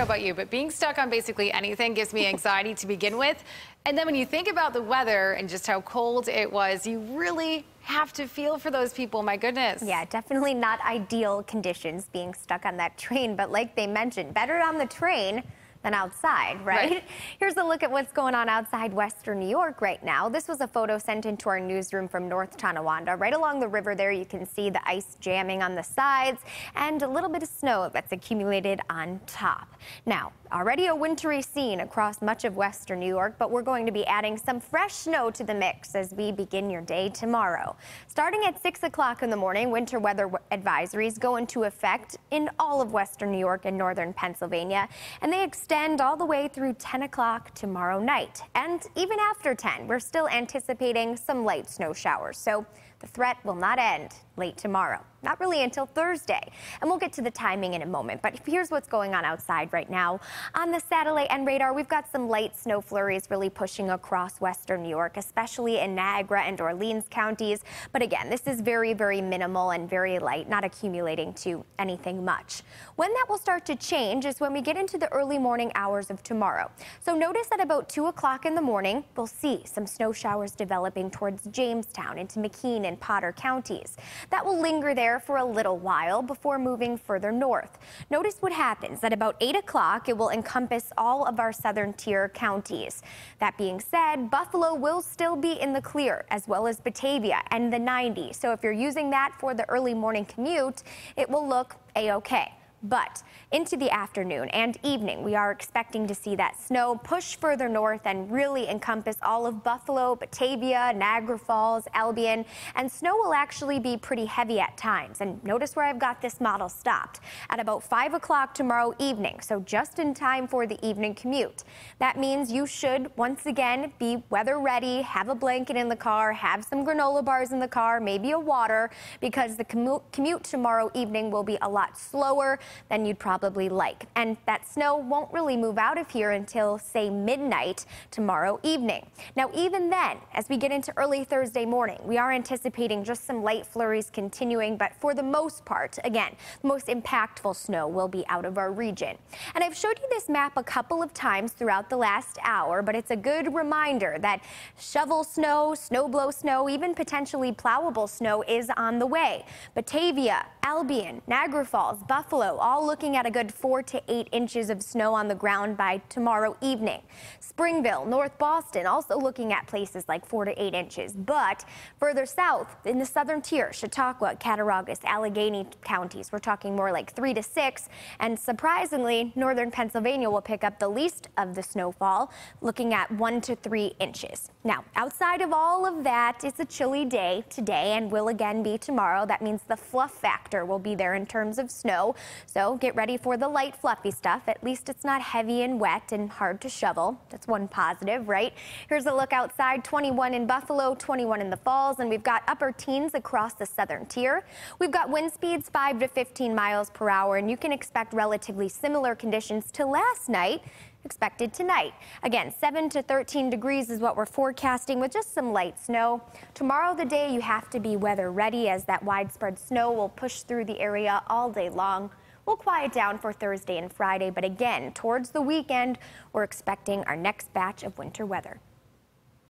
know about you, but being stuck on basically anything gives me anxiety to begin with. And then when you think about the weather and just how cold it was, you really have to feel for those people. My goodness. Yeah, definitely not ideal conditions being stuck on that train. But like they mentioned, better on the train than outside, right? right? Here's a look at what's going on outside Western New York right now. This was a photo sent into our newsroom from North Tonawanda. Right along the river there, you can see the ice jamming on the sides and a little bit of snow that's accumulated on top. Now, already a wintry scene across much of Western New York, but we're going to be adding some fresh snow to the mix as we begin your day tomorrow. Starting at 6 o'clock in the morning, winter weather advisories go into effect in all of Western New York and northern Pennsylvania, and they extend extend all the way through 10 o'clock tomorrow night. And even after 10, we're still anticipating some light snow showers. So the threat will not end late tomorrow. Not really until Thursday. And we'll get to the timing in a moment. But here's what's going on outside right now. On the satellite and radar, we've got some light snow flurries really pushing across western New York, especially in Niagara and Orleans counties. But again, this is very, very minimal and very light, not accumulating to anything much. When that will start to change is when we get into the early morning hours of tomorrow. So notice that about 2 o'clock in the morning, we'll see some snow showers developing towards Jamestown into McKean and Potter counties. That will linger there for a little while before moving further north. Notice what happens. At about 8 o'clock, it will encompass all of our southern tier counties. That being said, Buffalo will still be in the clear, as well as Batavia and the 90. So if you're using that for the early morning commute, it will look a-okay. But into the afternoon and evening, we are expecting to see that snow push further north and really encompass all of Buffalo, Batavia, Niagara Falls, Albion, and snow will actually be pretty heavy at times. And notice where I've got this model stopped at about 5 o'clock tomorrow evening, so just in time for the evening commute. That means you should once again be weather ready, have a blanket in the car, have some granola bars in the car, maybe a water, because the commute tomorrow evening will be a lot slower than you'd probably like. And that snow won't really move out of here until, say, midnight tomorrow evening. Now, even then, as we get into early Thursday morning, we are anticipating just some light flurries continuing, but for the most part, again, the most impactful snow will be out of our region. And I've showed you this map a couple of times throughout the last hour, but it's a good reminder that shovel snow, snow blow snow, even potentially plowable snow is on the way. Batavia, Albion, Niagara Falls, Buffalo, all looking at a good four to eight inches of snow on the ground by tomorrow evening. Springville, North Boston, also looking at places like four to eight inches. But further south in the southern tier, Chautauqua, Cattaraugus, Allegany counties, we're talking more like three to six. And surprisingly, northern Pennsylvania will pick up the least of the snowfall, looking at one to three inches. Now, outside of all of that, it's a chilly day today and will again be tomorrow. That means the fluff factor will be there in terms of snow. So get ready for the light fluffy stuff. At least it's not heavy and wet and hard to shovel. That's one positive, right? Here's a look outside 21 in Buffalo, 21 in the Falls, and we've got upper teens across the southern tier. We've got wind speeds 5 to 15 miles per hour, and you can expect relatively similar conditions to last night expected tonight. Again, 7 to 13 degrees is what we're forecasting with just some light snow. Tomorrow, the day, you have to be weather ready as that widespread snow will push through the area all day long. We'll quiet down for Thursday and Friday, but again, towards the weekend, we're expecting our next batch of winter weather.